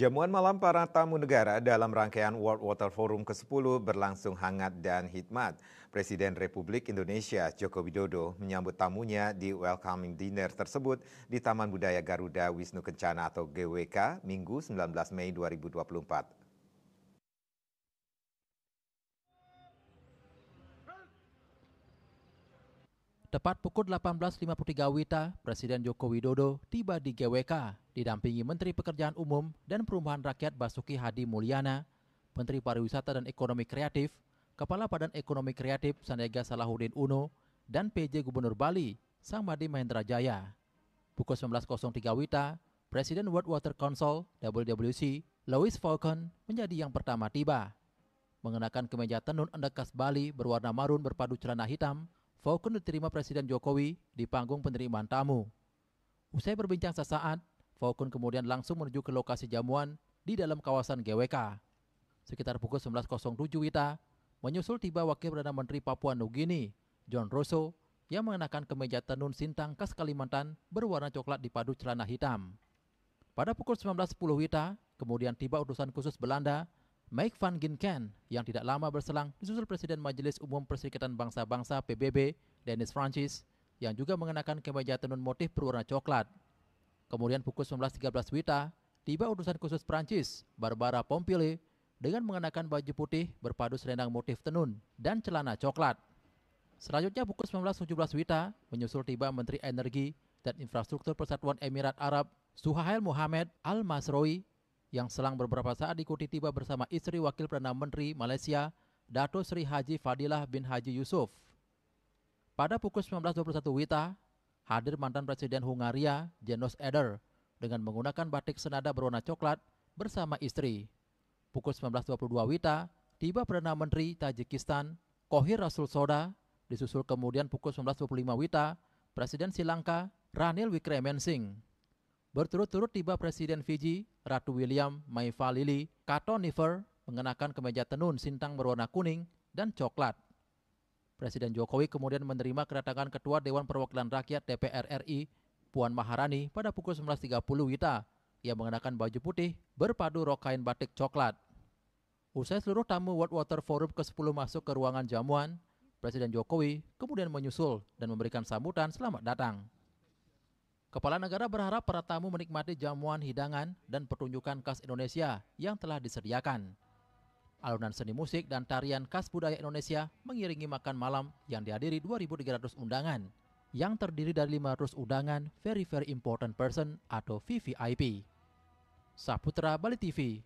Jamuan malam para tamu negara dalam rangkaian World Water Forum ke-10 berlangsung hangat dan hikmat. Presiden Republik Indonesia Joko Widodo menyambut tamunya di welcoming dinner tersebut di Taman Budaya Garuda Wisnu Kencana atau GWK Minggu 19 Mei 2024. Tepat pukul 18.53 Wita, Presiden Joko Widodo tiba di GWK, didampingi Menteri Pekerjaan Umum dan Perumahan Rakyat Basuki Hadi Mulyana, Menteri Pariwisata dan Ekonomi Kreatif, Kepala Badan Ekonomi Kreatif Sandiaga Salahuddin Uno, dan PJ Gubernur Bali, Samadi Mahendra Jaya. Pukul 19.03 Wita, Presiden World Water Council WWC, Louis Falcon, menjadi yang pertama tiba. Mengenakan kemeja tenun endekas Bali berwarna marun berpadu celana hitam, Falcon diterima Presiden Jokowi di panggung penerimaan tamu. Usai berbincang sesaat, Falcon kemudian langsung menuju ke lokasi jamuan di dalam kawasan GWK. Sekitar pukul 19.07 Wita, menyusul tiba Wakil Perdana Menteri Papua Nugini, John Rosso, yang mengenakan kemeja tenun sintang khas Kalimantan berwarna coklat dipadu celana hitam. Pada pukul 19.10 Wita, kemudian tiba utusan khusus Belanda Mike Van Ginken yang tidak lama berselang disusul Presiden Majelis Umum Perserikatan Bangsa-Bangsa PBB, Dennis Francis, yang juga mengenakan kemeja tenun motif berwarna coklat. Kemudian pukul 19.13 Wita, tiba utusan khusus Prancis, Barbara Pompili, dengan mengenakan baju putih berpadu selendang motif tenun dan celana coklat. Selanjutnya pukul 19.17 Wita, menyusul tiba Menteri Energi dan Infrastruktur Persatuan Emirat Arab, Suhail Muhammad Al-Masrowi yang selang beberapa saat diikuti tiba bersama istri Wakil Perdana Menteri Malaysia, Dato Sri Haji Fadilah bin Haji Yusuf. Pada pukul 19.21 Wita, hadir mantan Presiden Hungaria, Janos Eder, dengan menggunakan batik senada berwarna coklat bersama istri. Pukul 19.22 Wita, tiba Perdana Menteri Tajikistan, Kohir Rasul Soda, disusul kemudian pukul 19.25 Wita, Presiden Sri Lanka, Ranil Wickremesinghe. Berturut-turut tiba Presiden Fiji, Ratu William Maifalili Katonifer mengenakan kemeja tenun sintang berwarna kuning dan coklat. Presiden Jokowi kemudian menerima kedatangan Ketua Dewan Perwakilan Rakyat DPR RI, Puan Maharani pada pukul 19.30 Wita yang mengenakan baju putih berpadu rok kain batik coklat. Usai seluruh tamu World Water Forum ke-10 masuk ke ruangan jamuan, Presiden Jokowi kemudian menyusul dan memberikan sambutan selamat datang. Kepala negara berharap para tamu menikmati jamuan hidangan dan pertunjukan khas Indonesia yang telah disediakan. Alunan seni musik dan tarian khas budaya Indonesia mengiringi makan malam yang dihadiri 2.300 undangan, yang terdiri dari 500 undangan Very Very Important Person atau VVIP. Saputra Bali TV